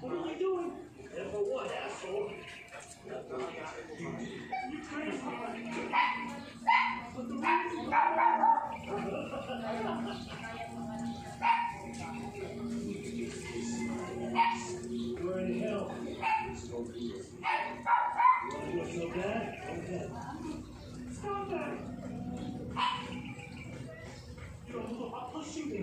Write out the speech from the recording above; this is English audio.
What are I doing? And for what, asshole? You trying to We're in hell. 저도아프신 데.